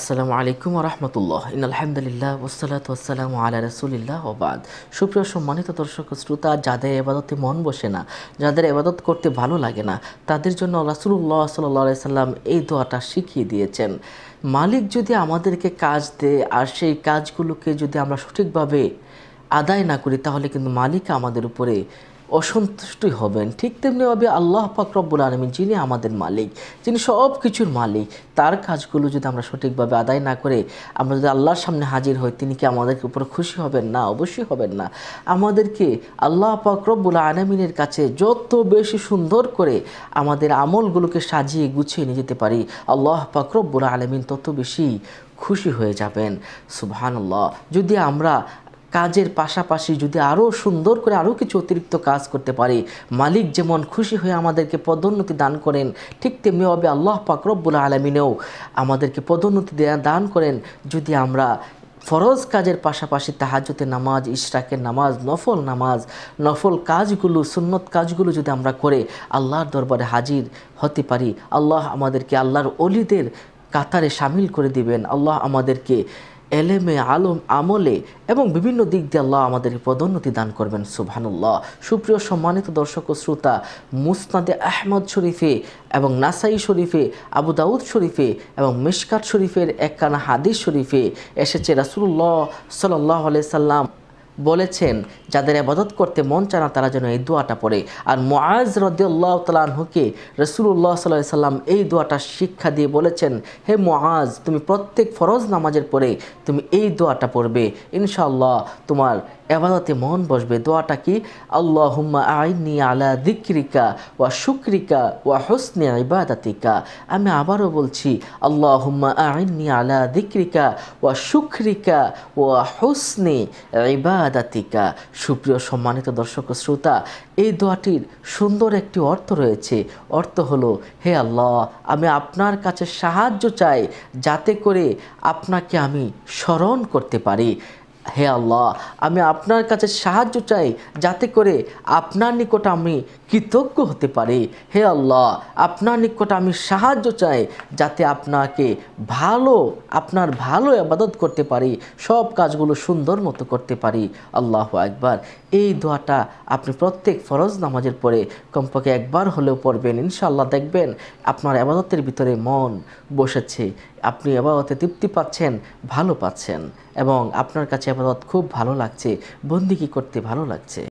আসসালামু আলাইকুম রহমতুল্লাহ ইন আলহামদুলিল্লাহ ওসালাত ওসালাম আলা রসুলিল্লাহ ওবাদ সুপ্রিয় সম্মানিত দর্শক শ্রোতা, যাদের এবাদতে মন বসে না, যাদের এবাদত করতে ভালো লাগে না, তাদের জন্য রাসুল্লাহ সাল্লাহ সাল্লাম এই দোয়াটা শিখিয়ে দিয়েছেন। মালিক যদি আমাদেরকে কাজ দেয় আর সেই কাজগুলোকে যদি আমরা সঠিকভাবে আদায় না করি, তাহলে কিন্তু মালিক আমাদের উপরে অসন্তুষ্টই হবেন। ঠিক তেমনিভাবে আল্লাহ পাক রব্বুল আলমী যিনি আমাদের মালিক, যিনি সব কিছুর মালিক, তার কাজগুলো যদি আমরা সঠিকভাবে আদায় না করে আমরা যদি আল্লাহর সামনে হাজির হই, তিনি কি আমাদের উপর খুশি হবেন? না, অবশ্যই হবেন না। আমাদেরকে আল্লাহ পাক রব্বুল আলমিনের কাছে যত বেশি সুন্দর করে আমাদের আমলগুলোকে সাজিয়ে গুছিয়ে নিয়ে যেতে পারি, আল্লাহ পাক রব্বুল আলমিন তত বেশি খুশি হয়ে যাবেন। সুবহানাল্লাহ। যদি আমরা কাজের পাশাপাশি যদি আরও সুন্দর করে আরও কিছু অতিরিক্ত কাজ করতে পারি, মালিক যেমন খুশি হয়ে আমাদেরকে পদোন্নতি দান করেন, ঠিক তেমনিভাবে আল্লাহ পাকরব্বুল আলমিনেও আমাদেরকে পদোন্নতি দেয়া দান করেন। যদি আমরা ফরজ কাজের পাশাপাশি তাহাজতে নামাজ ইশরাকের নামাজ, নফল নামাজ, নফল কাজগুলো, সুন্নত কাজগুলো যদি আমরা করে আল্লাহর দরবারে হাজির হতে পারি, আল্লাহ আমাদেরকে আল্লাহর অলিদের কাতারে সামিল করে দিবেন। আল্লাহ আমাদেরকে এলেমে আলম আমলে এবং বিভিন্ন দিক দিয়ে আল্লাহ আমাদের পদোন্নতি দান করবেন, সুবহানুল্লাহ। সুপ্রিয় সম্মানিত দর্শক ও শ্রোতা, মুসনাদে আহমদ শরীফে এবং নাসাই শরীফে, আবু দাউদ শরীফে এবং মিশকাত শরীফের একখানা হাদিস শরীফে এসেছে রাসুল্লাহ সাল্লাহ সাল্লাম। বলেছেন, যাদের আবাদত করতে মন চায় না, তারা যেন এই দোয়াটা পড়ে। আর মোয়াজ রদিউল্লাহ তালাহুকে রসুল্লাহ সাল্লাহ সাল্লাম এই দোয়াটা শিক্ষা দিয়ে বলেছেন, হে মোয়াজ তুমি প্রত্যেক ফরজ নামাজের পরে তুমি এই দোয়াটা পড়বে। ইনশাআল্লাহ তোমার এবাদতে মন বসবে। দোয়াটা কি? আল্লাহ হুম্মা আইনি আলা দিক্রিকা ওয়া শুক্রিকা ওয়া হুসনে ইবাদাতিকা। আমি আবারও বলছি আল্লাহ হুম্মা আইনি আলা দিক্রিকা ওয়া শুক্রিকা ওয়া হুসনে ইবাদাতিকা সুপ্রিয় সম্মানিত দর্শক শ্রোতা, এই দোয়াটির সুন্দর একটি অর্থ রয়েছে। অর্থ হলো, হে আল্লাহ, আমি আপনার কাছে সাহায্য চাই যাতে করে আপনাকে আমি স্মরণ করতে পারি। হে আল্লাহ, আমি আপনার কাছে সাহায্য চাই যাতে করে আপনার নিকট আমি কৃতজ্ঞ হতে পারি। হে আল্লাহ, আপনার নিকট আমি সাহায্য চাই যাতে আপনাকে ভালো, আপনার ভালো আবাদত করতে পারি, সব কাজগুলো সুন্দর মতো করতে পারি। আল্লাহ একবার এই দোয়াটা আপনি প্রত্যেক ফরজ নামাজের পরে কমপক্ষে একবার হলেও পড়বেন। ইনশাল্লাহ দেখবেন আপনার আবাদতের ভিতরে মন বসেছে। আপনি আবাদতে তৃপ্তি পাচ্ছেন, ভালো পাচ্ছেন এবং আপনার কাছে আবাদত খুব ভালো লাগছে বন্দিকি করতে ভালো লাগছে।